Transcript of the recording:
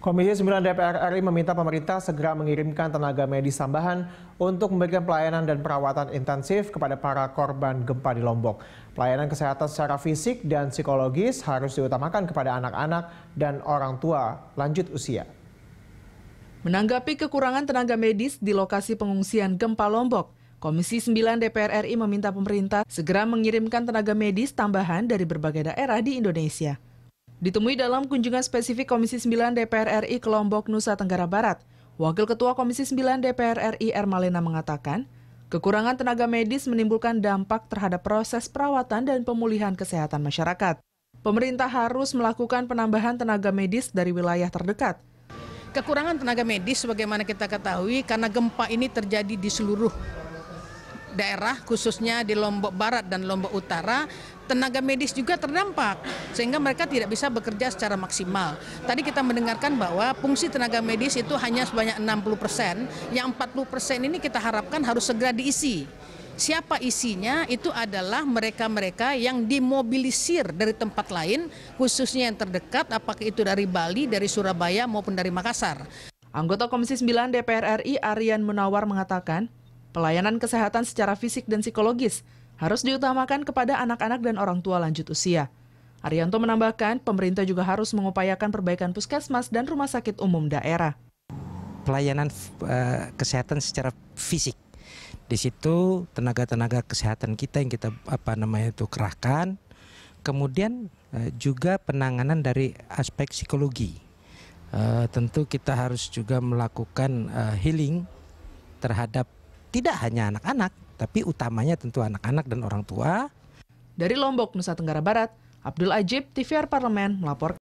Komisi 9 DPR RI meminta pemerintah segera mengirimkan tenaga medis tambahan untuk memberikan pelayanan dan perawatan intensif kepada para korban gempa di Lombok. Pelayanan kesehatan secara fisik dan psikologis harus diutamakan kepada anak-anak dan orang tua lanjut usia. Menanggapi kekurangan tenaga medis di lokasi pengungsian gempa Lombok, Komisi 9 DPR RI meminta pemerintah segera mengirimkan tenaga medis tambahan dari berbagai daerah di Indonesia. Ditemui dalam kunjungan spesifik Komisi 9 DPR RI ke Lombok, Nusa Tenggara Barat, Wakil Ketua Komisi 9 DPR RI Ermalena mengatakan, kekurangan tenaga medis menimbulkan dampak terhadap proses perawatan dan pemulihan kesehatan masyarakat. Pemerintah harus melakukan penambahan tenaga medis dari wilayah terdekat. Kekurangan tenaga medis sebagaimana kita ketahui karena gempa ini terjadi di seluruh daerah khususnya di Lombok Barat dan Lombok Utara tenaga medis juga terdampak sehingga mereka tidak bisa bekerja secara maksimal. Tadi kita mendengarkan bahwa fungsi tenaga medis itu hanya sebanyak 60 persen, yang 40 persen ini kita harapkan harus segera diisi. Siapa isinya? Itu adalah mereka-mereka yang dimobilisir dari tempat lain, khususnya yang terdekat, apakah itu dari Bali, dari Surabaya maupun dari Makassar. Anggota Komisi 9 DPR RI Aryan Munawar mengatakan, Pelayanan kesehatan secara fisik dan psikologis harus diutamakan kepada anak-anak dan orang tua lanjut usia. Arianto menambahkan, pemerintah juga harus mengupayakan perbaikan puskesmas dan rumah sakit umum daerah. Pelayanan uh, kesehatan secara fisik. Di situ tenaga-tenaga kesehatan kita yang kita apa namanya itu kerahkan. Kemudian uh, juga penanganan dari aspek psikologi. Uh, tentu kita harus juga melakukan uh, healing terhadap tidak hanya anak-anak, tapi utamanya tentu anak-anak dan orang tua. Dari Lombok, Nusa Tenggara Barat, Abdul Ajib, TVR Parlemen, melaporkan.